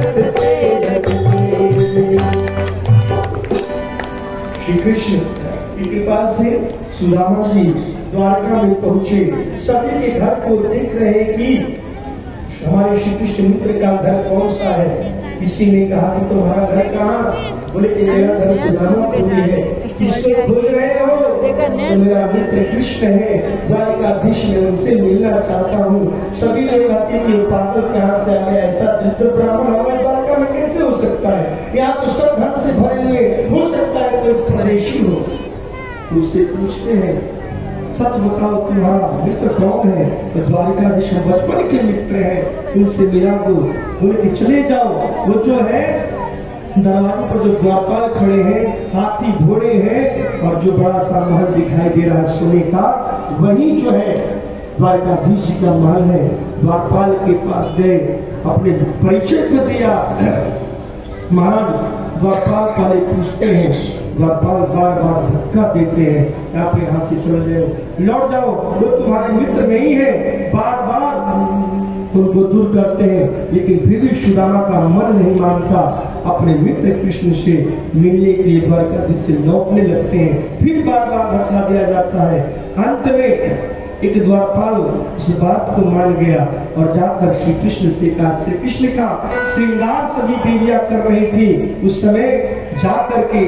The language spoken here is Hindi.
श्री कृष्ण की कृपा से सुदामा जी, द्वारका में पहुँचे। सभी के घर को देख रहे कि हमारे श्री कृष्ण मित्र का घर कौन सा है? किसी ने कहा कि तुम्हारा घर कहाँ? बोले कि मेरा घर सुदामापुरी है। किसको खोज रहे हो? तो मेरा मित्र कृष्ण है। द्वारकाधीश में उनसे मिलना चाहता हूँ। सभी लोग कहते कि पागल कहाँ से आ गया? ऐसा दरिद्र ब्राह्मण हमारे द्वारका में कैसे हो सकता है? यहाँ तो सब धन से भरे हुए हो। सकता है कोई परदेशी हो। उससे पूछते हैं सच बताओ तुम्हारा मित्र कौन है? तो द्वारिकाधीश में बचपन के मित्र है। उनसे मिला दो। बोले कि चले जाओ। वो जो है दरवाजे पर जो द्वारपाल खड़े हैं, हाथी घोड़े हैं, और जो बड़ा सा महल दिखाई दे रहा है सोने का, वही जो है द्वारकाधीश जी का महल है। द्वारपाल के पास गए, अपने परिचय को दिया। महाराज, द्वारपाल वाले पूछते हैं, द्वारपाल बार बार धक्का देते हैं, आप यहाँ से चले जाओ लौट जाओ वो तुम्हारे मित्र नहीं है। बार बार उनको दूर करते हैं, लेकिन फिर भी सुदामा का मन नहीं मानता। अपने मित्र कृष्ण से मिलने के लिए द्वारकाधीश से लौटने लगते हैं। फिर बार बार धक्का दिया जाता है। अंत में एक द्वारपाल इस बात को मान गया और जाकर श्री कृष्ण से कहा श्री कृष्ण का श्रृंगार सभी देवियाँ कर रही थी। उस समय जाकर के